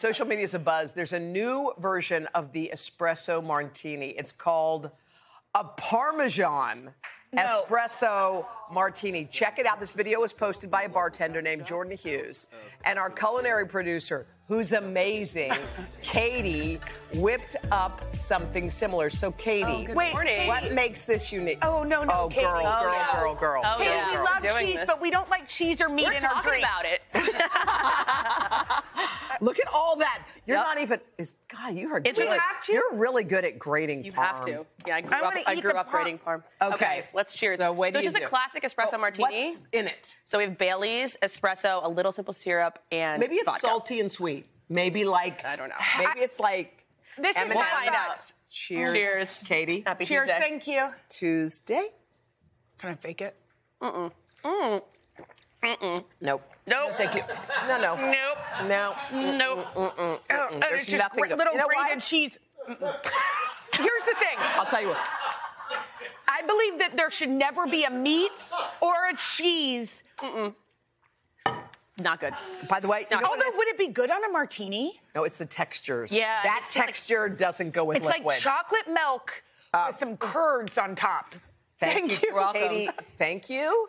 Social media is a buzz. There's a new version of the espresso martini. It's called a Parmesan No. espresso martini. Check it out. This video was posted by a bartender named Jordan Hughes. And our culinary producer, who's amazing, Katie, whipped up something similar. So, Katie, oh, good Wait, morning. what makes this unique? Oh, no, no, Oh, Katie. girl, Oh, girl, no. girl, girl. Oh, Katie, yeah. we love cheese, this. but we don't like cheese or meat We're in our talking drink. about it. Look at all that. You're Yep. not even. Is, God, you are It's good. just- have to? You're really good at grading. You have to. Yeah, I grew I up. wanna I eat grew the up parm. grading parm. Okay. let's cheers. So what do it's you just do? a classic espresso Oh, martini. What's in it? So we have Bailey's espresso, a little simple syrup, and Maybe it's vodka. salty and sweet. Maybe like I don't know. Maybe it's like This is M&Ms. what find out. Cheers. Cheers. Katie. Happy Cheers, Tuesday. thank you. Tuesday. Can I fake it? Nope. Nope. Thank you. No, no. Nope. No. Nope. Mm, mm, mm, oh, and There's just nothing to- little You know grated cheese. Here's the thing. I'll tell you what. I believe that there should never be a meat or a cheese. Mm-mm. Not good. By the way, you know Although, would it be good on a martini? No, it's the textures. Yeah, That it's like- texture doesn't go with It's liquid. like chocolate milk uh, with some curds on top. Thank, you, You're. Katie. Thank you.